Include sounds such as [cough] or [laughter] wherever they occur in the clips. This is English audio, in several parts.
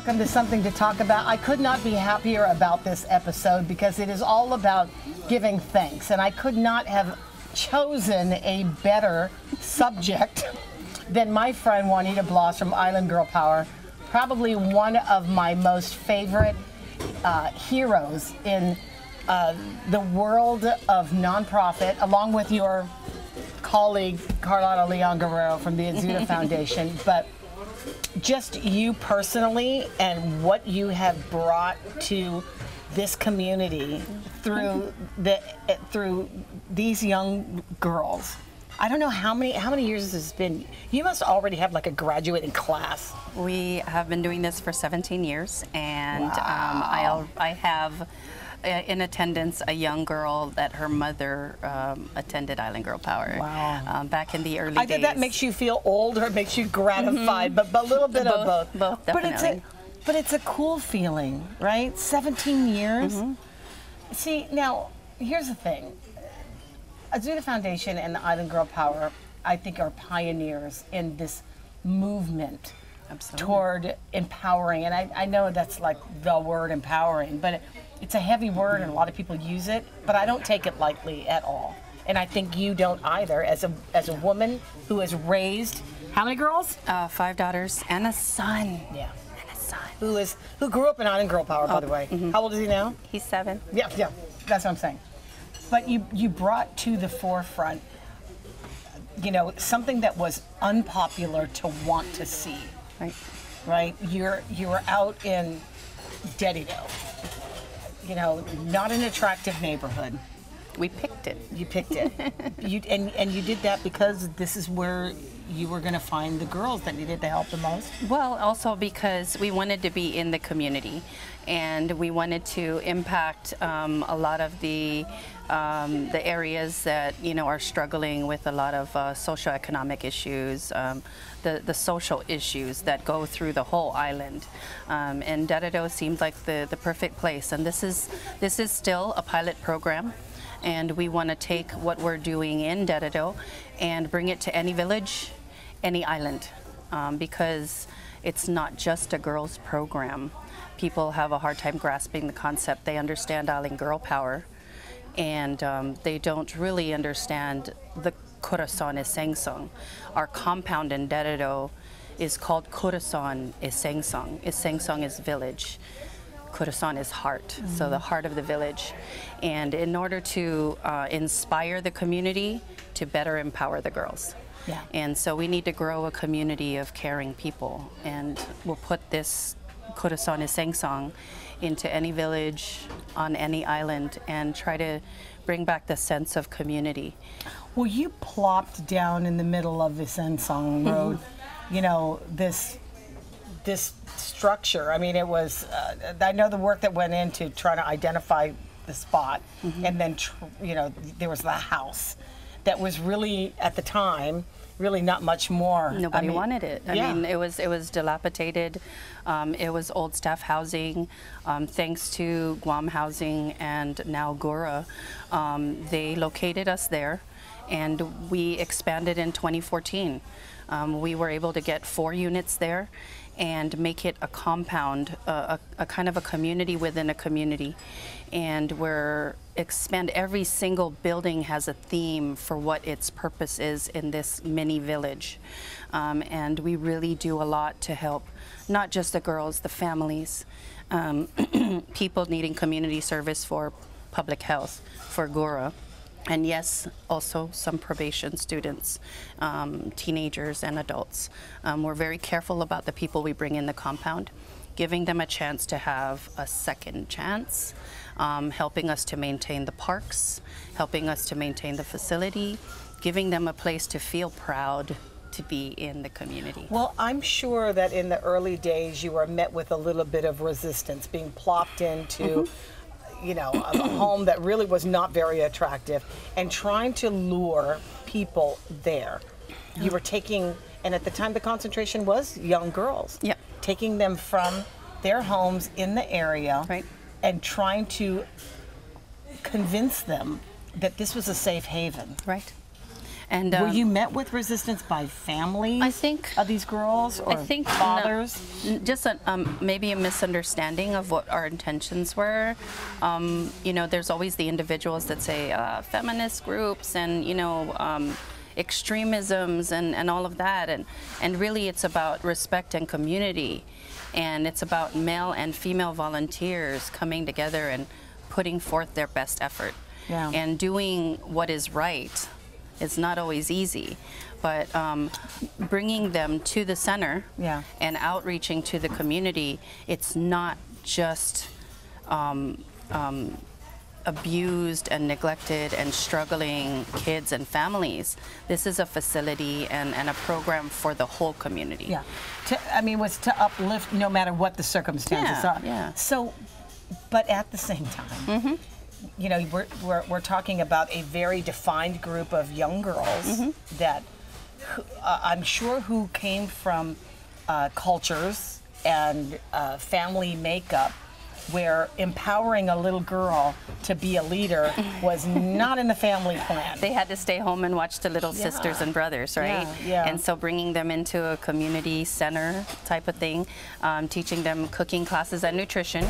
welcome to Something to Talk About. I could not be happier about this episode because it is all about giving thanks, and I could not have chosen a better subject [laughs] than my friend Juanita Bloss from Island Girl Power. Probably one of my most favorite uh, heroes in uh, the world of nonprofit, along with your colleague Carlotta Leon Guerrero from the Ayuda [laughs] Foundation. But just you personally and what you have brought to this community through the through these young girls. I don't know how many how many years this has been. You must already have like a graduating class. We have been doing this for 17 years, and um, I I have in attendance a young girl that her mother um, attended Island Girl Power. Wow. Um, back in the early days. I days. think that makes you feel old or it makes you gratified, but, but a little bit of Both- both. both, But it's a definitely. but it's a cool feeling, right? 17 years. Mm-hmm. See, now here's the thing. Ayuda Foundation and the Island Girl Power, I think, are pioneers in this movement Absolutely. toward empowering. And I, I know that's like the word empowering, but it's a heavy word and a lot of people use it, but I don't take it lightly at all. And I think you don't either as a as a woman who has raised how many girls? Uh, five daughters and a son. Yeah. And a son. Who is who grew up in Island Girl Power, by the way. How old is he now? He's seven. Yeah, yeah. That's what I'm saying. But you you brought to the forefront you know, something that was unpopular to want to see. Right. right? You're you're out in Dededo, you know, not an attractive neighborhood. We picked it. You picked it, [laughs] you and and you did that because this is where you were going to find the girls that needed the help the most. Well, also because we wanted to be in the community and we wanted to impact um, a lot of the um, the areas that you know are struggling with a lot of uh, socioeconomic issues, um, the the social issues that go through the whole island. Um, and Dededo seemed like the the perfect place. And this is this is still a pilot program. And we want to take what we're doing in Dededo and bring it to any village, any island um, because it's not just a girls program. People have a hard time grasping the concept. They understand Island Girl Power, and um, they don't really understand the Corazon Esengsong. Our compound in Dededo is called Corazon Esengsong. Esengsong is Sengsong is village. Corazon is heart, so the heart of the village. And in order to uh, inspire the community to better empower the girls. Yeah. And so we need to grow a community of caring people. And we'll put this Corazon Esengsong into any village, on any island, and try to bring back the sense of community. Well, you plopped down in the middle of this Ensong Road, you know, this this structure. I mean, it was. Uh, I know the work that went into trying to identify the spot, and then tr- you know there was the house that was really at the time really not much more. I Nobody mean, wanted it. I yeah. mean, it was it was dilapidated. Um, it was old staff housing. Um, thanks to Guam Housing and now GHURA, um, they located us there, and we expanded in 2014. Um, we were able to get four units there and make it a compound, a, a kind of a community within a community. And we're expand every single building has a theme for what its purpose is in this mini village. Um, and we really do a lot to help not just the girls, the families, um, [clears throat] people needing community service for public health, for GHURA. And yes, also some probation students, um, teenagers, and adults. Um, we're very careful about the people we bring in the compound, giving them a chance to have a second chance, um, helping us to maintain the parks, helping us to maintain the facility, giving them a place to feel proud to be in the community. Well, I'm sure that in the early days you were met with a little bit of resistance, being plopped into, you know, a, a home that really was not very attractive, and trying to lure people there. You were taking, and at the time the concentration was young girls. Yep. Taking them from their homes in the area, Right. and trying to convince them that this was a safe haven. Right. And Were um, you met with resistance by families? I think- of these girls or I think no- fathers. n- just a, um, maybe a misunderstanding of what our intentions were. Um, you know, there's always the individuals that say uh, feminist groups and you know um, extremisms and, and all of that, and and really it's about respect and community, and it's about male and female volunteers coming together and putting forth their best effort Yeah. and doing what is right it's not always easy, but um, bringing them to the center Yeah. and outreaching to the community, it's not just um, um, abused and neglected and struggling kids and families. This is a facility and, and a program for the whole community. Yeah. To, I mean, was to uplift no matter what the circumstances Yeah, are. yeah. So, but at the same time, you know, we're, we're, we're talking about a very defined group of young girls that who- uh, I'm sure who came from uh, cultures and uh, family makeup where empowering a little girl to be a leader was not in the family plan. They had to stay home and watch the little sisters and brothers, right? Yeah, yeah. And so bringing them into a community center type of thing, um, teaching them cooking classes and nutrition,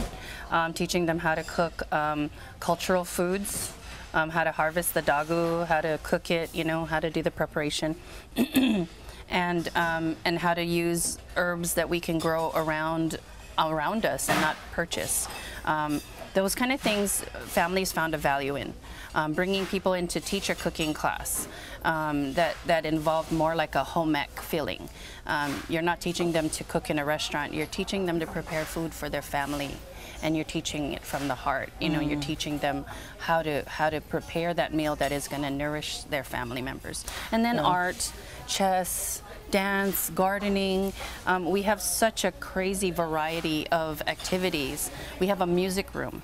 um, teaching them how to cook um, cultural foods, um, how to harvest the dagu, how to cook it, you know, how to do the preparation. [clears throat] and um, and how to use herbs that we can grow around around us and not purchase. Um, those kind of things families found a value in. Um, bringing people into teacher cooking class um, that, that involved more like a home ec feeling. Um, you're not teaching them to cook in a restaurant, you're teaching them to prepare food for their family and you're teaching it from the heart. You know, you're teaching them how to how to prepare that meal that is going to nourish their family members. And then art, chess, dance, gardening. Um, we have such a crazy variety of activities. We have a music room.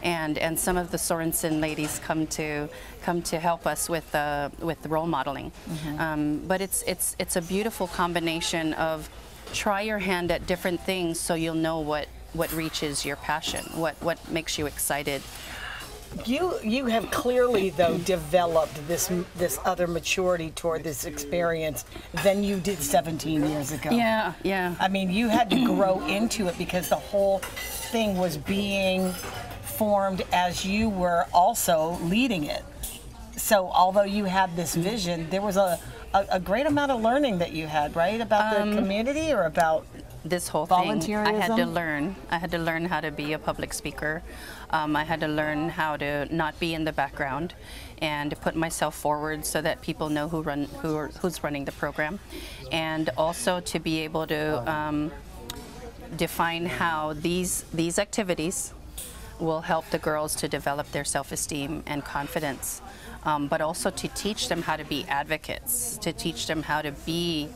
And, and some of the Sorensen ladies come to come to help us with uh, with role modeling, um, but it's it's it's a beautiful combination of try your hand at different things so you'll know what what reaches your passion, what what makes you excited. You you have clearly though developed this this other maturity toward this experience than you did 17 years ago. Yeah, yeah. I mean, you had to grow into it because the whole thing was being formed as you were also leading it. So, although you had this vision, there was a, a, a great amount of learning that you had, right? About the um, community or about. This whole thing, I had to learn. I had to learn how to be a public speaker. Um, I had to learn how to not be in the background and to put myself forward so that people know who run who are, who's running the program, and also to be able to um, define how these these activities will help the girls to develop their self-esteem and confidence, um, but also to teach them how to be advocates, to teach them how to be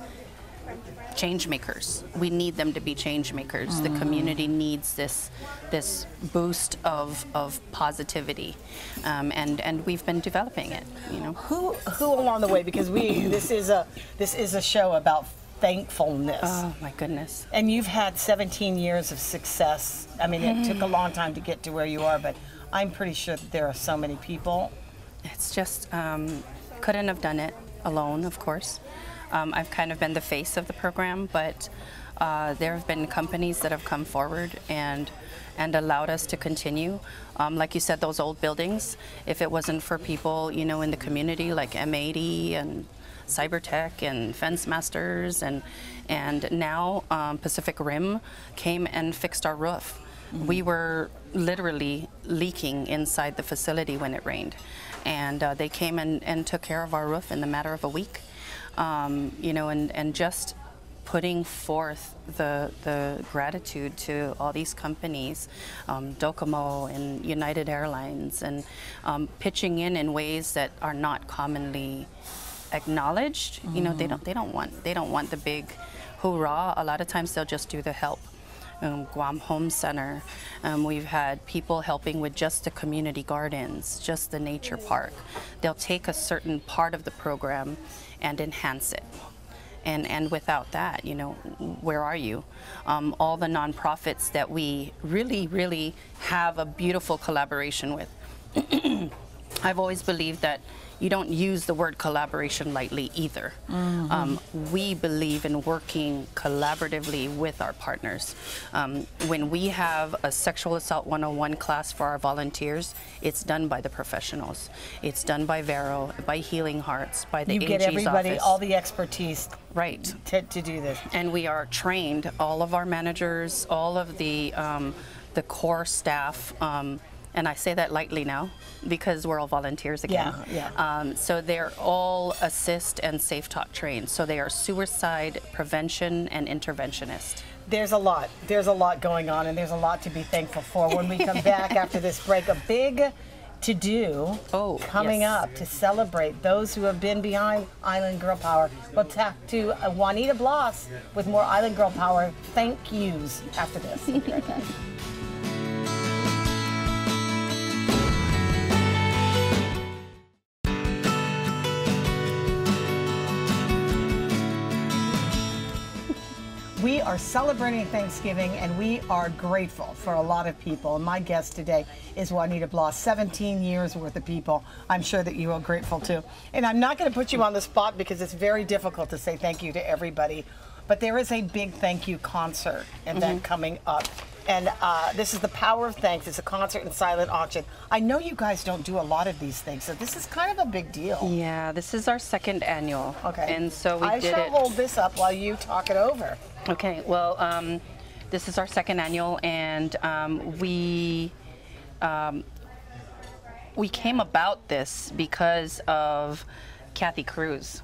change makers. We need them to be change makers. The community needs this this boost of of positivity, um, and and we've been developing it. You know. Who who along the way because we this is a this is a show about thankfulness. Oh my goodness. And you've had 17 years of success. I mean, it took a long time to get to where you are, but I'm pretty sure that there are so many people. It's just um, couldn't have done it alone, of course. Um, I've kind of been the face of the program, but uh, there have been companies that have come forward and and allowed us to continue. Um, like you said, those old buildings. If it wasn't for people, you know, in the community like M80 and Cybertech and Fence Masters and and now um, Pacific Rim came and fixed our roof. We were literally leaking inside the facility when it rained, and uh, they came and, and took care of our roof in the matter of a week. Um, you know, and, and just putting forth the, the gratitude to all these companies, um, Docomo and United Airlines, and um, pitching in in ways that are not commonly acknowledged. You know, they don't they don't want they don't want the big hoorah. A lot of times they'll just do the help. Um, Guam Home Center. Um, we've had people helping with just the community gardens, just the nature park. They'll take a certain part of the program and enhance it. And, and without that, you know, where are you? Um, all the nonprofits that we really, really have a beautiful collaboration with. [clears throat] I've always believed that you don't use the word collaboration lightly either. Mm-hmm. Um, we believe in working collaboratively with our partners. Um, when we have a sexual assault 101 class for our volunteers, it's done by the professionals. It's done by Vero, by Healing Hearts, by the You get everybody, office. all the expertise right. to, to do this. and we are trained all of our managers all of the um, the core staff um, and I say that lightly now because we're all volunteers again. Yeah, Um, so they're all assist and safe talk trained. So they are suicide prevention and interventionist. There's a lot. There's a lot going on, and there's a lot to be thankful for. When we come back [laughs] after this break, a big to do Oh, coming yes. up to celebrate those who have been behind Island Girl Power. We'll talk to uh, Juanita Bloss with more Island Girl Power thank yous after this. Are celebrating Thanksgiving and we are grateful for a lot of people. And my guest today is Juanita Bloss, 17 years worth of people. I'm sure that you are grateful too. And I'm not going to put you on the spot because it's very difficult to say thank you to everybody. But there is a big thank you concert and that mm-hmm. coming up. And uh, this is the Power of Thanks. It's a concert and silent auction. I know you guys don't do a lot of these things, so this is kind of a big deal. Yeah, this is our second annual. Okay. And so we I did shall it. hold this up while you talk it over. Okay, well, um, this is our second annual, and um, we um, we came about this because of Kathy Cruz.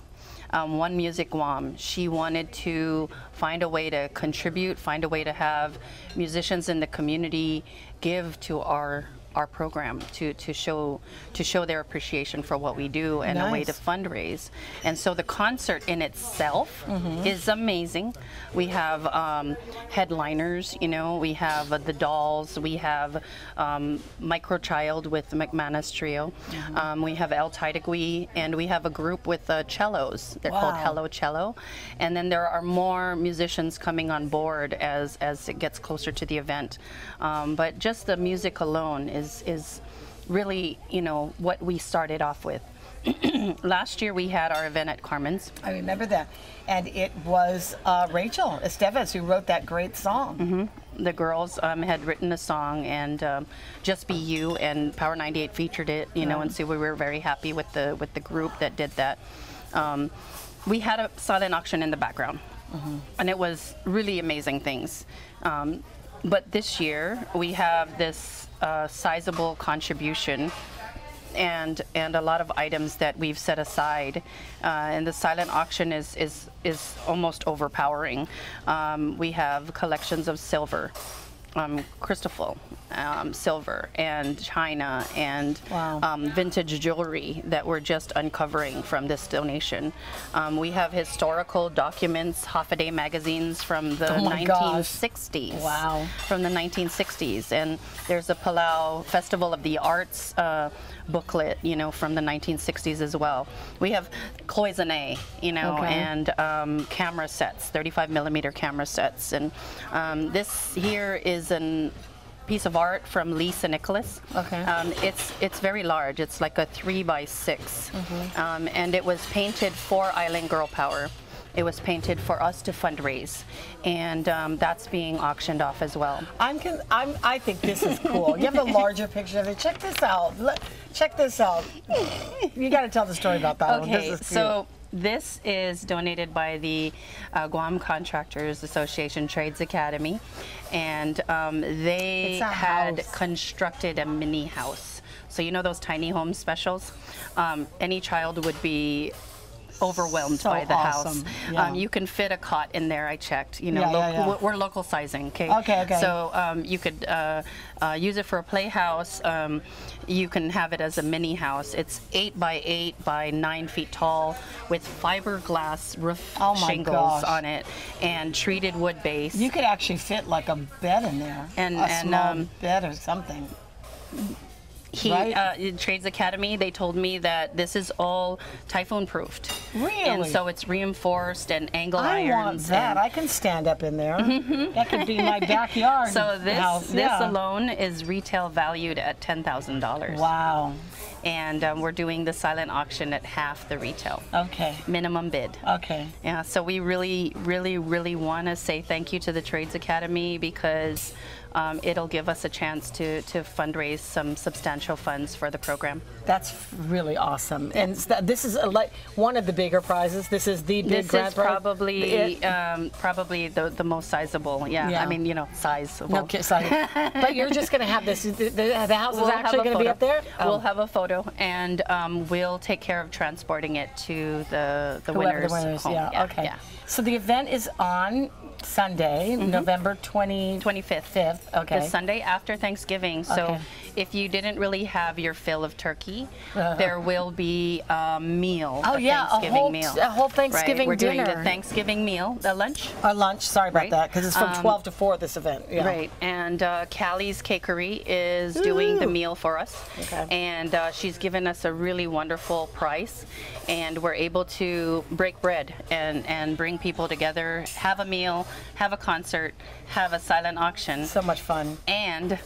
Um, One Music Guam. She wanted to find a way to contribute, find a way to have musicians in the community give to our our program to, to show to show their appreciation for what we do and a way to fundraise. And so the concert in itself Mm-hmm. is amazing. We have um, headliners, you know, we have uh, the Dolls, we have um, Microchild with the McManus Trio, Mm-hmm. um, we have El Taitagui, and we have a group with uh, cellos. They're called Hello Cello. And then there are more musicians coming on board as, as it gets closer to the event. Um, but just the music alone is, is really, you know, what we started off with. [clears throat] Last year we had our event at Carmen's. I remember that. And it was uh, Rachel Estevez who wrote that great song. The girls um, had written a song, and um, Just Be You and Power 98 featured it. You know, and so we were very happy with the with the group that did that. Um, we had a silent auction in the background, and it was really amazing things. Um, but this year we have this uh, sizable contribution and and a lot of items that we've set aside. Uh, and the silent auction is is is almost overpowering. Um, we have collections of silver. Um, crystal um, silver and china and Wow. um, vintage jewelry that we're just uncovering from this donation. Um, we have historical documents, Hoffaday magazines from the Oh my gosh. 1960s Wow. from the 1960s, and there's a Palau Festival of the Arts uh, booklet, you know, from the 1960s as well. We have cloisonne, you know, Okay. and um, camera sets, 35 millimeter camera sets, and um, this here is an piece of art from Lisa Nicholas. Okay. Um, it's it's very large. It's like a three by 6 Mm-hmm. um, and it was painted for Island Girl Power. It was painted for us to fundraise, and um, that's being auctioned off as well. I'm, con- I'm, I think this is cool. You have a larger [laughs] picture of it. Check this out. Look, check this out. You got to tell the story about that one. Okay, This is so this is donated by the uh, Guam Contractors Association Trades Academy, and um, they had house. constructed a mini house. So you know those tiny home specials? Um, any child would be overwhelmed So by the awesome, house. yeah. Um, you can fit a cot in there. I checked. You know, Yeah, yeah, yeah. we're- local sizing. Okay. Okay, okay. So um, you could uh, uh, use it for a playhouse. Um, you can have it as a mini house. It's eight by eight by nine feet tall with fiberglass roof Oh shingles gosh. on it and treated wood base. You could actually fit like a bed in there. And- a and, small um, bed or something. He right? uh, in Trades Academy, they told me that this is all typhoon proofed. Really? And so it's reinforced and angle I irons. want that. I can stand up in there. That could be my [laughs] backyard so this house. this yeah. alone is retail valued at ten thousand dollars. Wow. and um, we're doing the silent auction at half the retail Okay. minimum bid. Okay. Yeah, so we really, really, really want to say thank you to the Trades Academy because um, it'll give us a chance to, to fundraise some substantial funds for the program. That's really awesome. And this is a, like one of the bigger prizes. This is the big This grand is prize. probably um, probably the, the most sizable. Yeah, Yeah. I mean you know sizable. no kidding. sorry. but you're just going to have this. The, the, house is We'll have actually going to be up there. We'll Oh. have a photo, and um, we'll take care of transporting it to the the Whoever winners. the winners, home. yeah, okay. Yeah. So the event is on Sunday, mm-hmm. November 20, 25th. 5th. Okay. The Sunday after Thanksgiving. So Okay. If you didn't really have your fill of turkey, there will be a meal. Oh, a yeah, a Thanksgiving whole- meal. a whole Thanksgiving right? We're doing the Thanksgiving meal, the lunch. Our lunch, sorry about Right. that, because it's from Um, 12 to 4 this event. Yeah. Right, and uh, Callie's Cakery is doing the meal for us, Okay. and uh, she's given us a really wonderful price, and we're able to break bread and and bring people together, have a meal, have a concert, have a silent auction, So much fun. and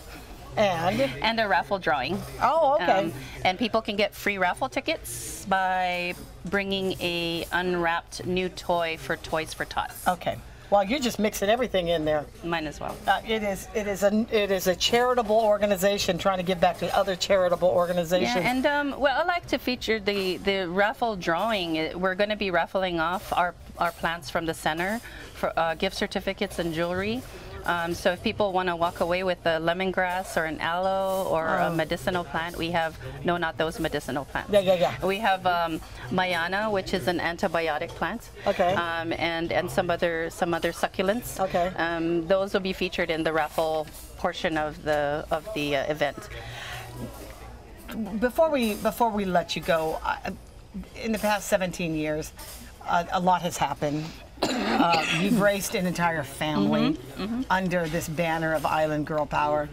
And, and a raffle drawing. oh, okay. Um, and people can get free raffle tickets by bringing a unwrapped new toy for Toys for Tots. okay. Well, you're just mixing everything in there. Mine as well. Uh, it is it is a it is a charitable organization trying to give back to other charitable organizations. Yeah, and um, well, I like to feature the the raffle drawing. We're going to be raffling off our our plants from the center for uh, gift certificates and jewelry. Um, so if people want to walk away with a lemongrass or an aloe or a medicinal plant, we have no, not those medicinal plants. Yeah, yeah, yeah. We have um, Mayana, which is an antibiotic plant. Okay. Um, and and some other some other succulents. Okay. Um, those will be featured in the raffle portion of the of the uh, event. before we before we let you go, I, in the past 17 years, uh, a lot has happened. Uh, you've raised an entire family under this banner of Island Girl Power.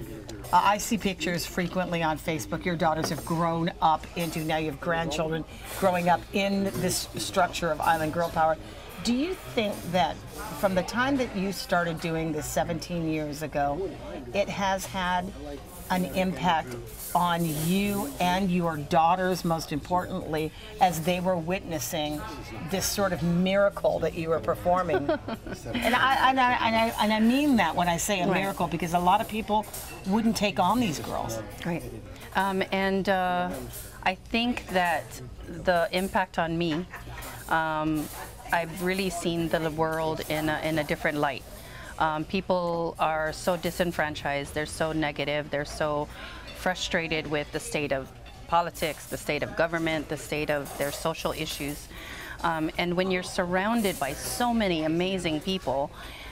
Uh, I see pictures frequently on Facebook. Your daughters have grown up into now you have grandchildren growing up in this structure of Island Girl Power. Do you think that from the time that you started doing this 17 years ago, it has had an impact on you and your daughters, most importantly, as they were witnessing this sort of miracle that you were performing. [laughs] and, I, and, I, and, I, and I mean that when I say a Right. miracle because a lot of people wouldn't take on these girls. Right. Um, and uh, I think that the impact on me, um, I've really seen the world in a, in a different light. Um, people are so disenfranchised, they're so negative, they're so frustrated with the state of politics, the state of government, the state of their social issues. Um, and when you're surrounded by so many amazing people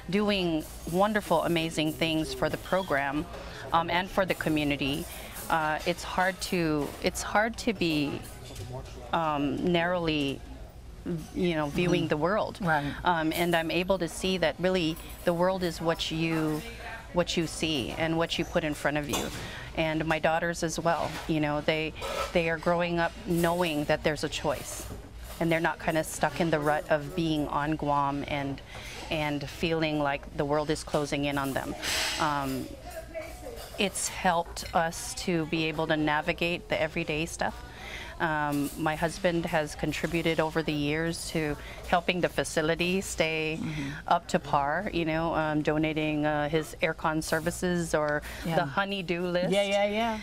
doing wonderful, amazing things for the program um, and for the community, uh, it's hard to it's hard to be um, narrowly you know viewing the world. Right. um, and i'm able to see that really the world is what you what you see and what you put in front of you. And my daughters as well you know they they are growing up knowing that there's a choice. And they're not kind of stuck in the rut of being on guam and and feeling like the world is closing in on them. Um, it's helped us to be able to navigate the everyday stuff. Um, my husband has contributed over the years to helping the facility stay up to par, you know, um, donating uh, his aircon services or Yeah. the honeydew list. Yeah, yeah, yeah.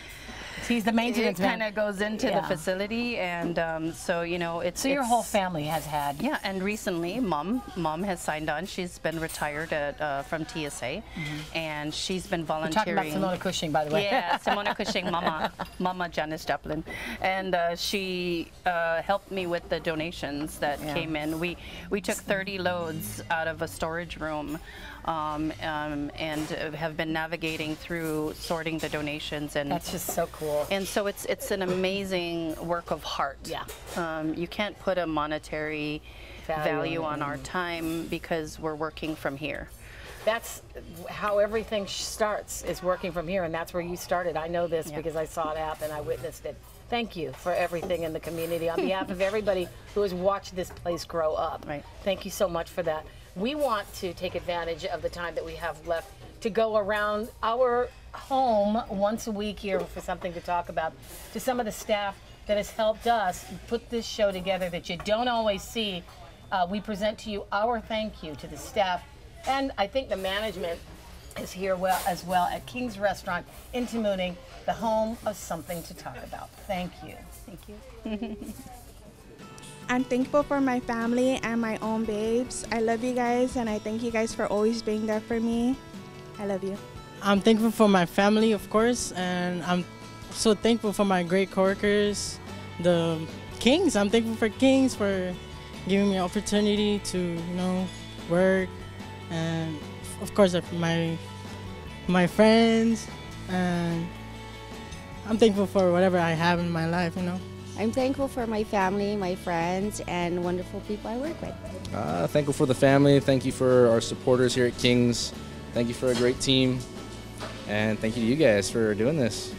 He's the It maintenance man. kind of goes into Yeah. the facility, and um, so you know, it's So your it's- whole family has had. yeah, and recently, mom, mom has signed on. She's been retired at, uh, from TSA, and she's been Mm-hmm. We're talking volunteering. about Simona Cushing, by the way. Yeah, [laughs] Simona Cushing, Mama, Mama Janice Joplin, and uh, she uh, helped me with the donations that Yeah. came in. We we took 30 loads out of a storage room, um, um, and have been navigating through sorting the donations and. That's just so cool. and so it's it's an amazing work of heart. Yeah. Um, you can't put a monetary Value value, on on our time because we're working from here. that's how everything starts is working from here and that's where you started i know this Yeah. because i saw it happen i witnessed it thank you for everything in the community on behalf of [laughs] everybody who has watched this place grow up Right. thank you so much for that we want to take advantage of the time that we have left to go around our home once a week here for something to talk about to some of the staff that has helped us put this show together that you don't always see. Uh, we present to you our thank you to the staff, and I think the management is here well as well at King's Restaurant in Tamuning, the home of something to talk about. Thank you. Thank you. [laughs] I'm thankful for my family and my own babes. I love you guys and I thank you guys for always being there for me. I love you. I'm thankful for my family, of course, and I'm so thankful for my great coworkers, the Kings. I'm thankful for Kings for giving me opportunity to, you know, work, and of course my my friends, and I'm thankful for whatever I have in my life, you know. I'm thankful for my family, my friends, and wonderful people I work with. Uh, thankful for the family. Thank you for our supporters here at Kings. Thank you for a great team. And thank you to you guys for doing this.